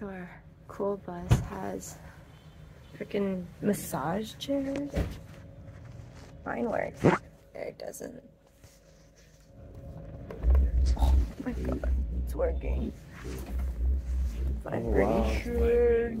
So our cool bus has freaking massage chairs. Mine works. It doesn't. Oh my god, it's working. I'm pretty oh, sure.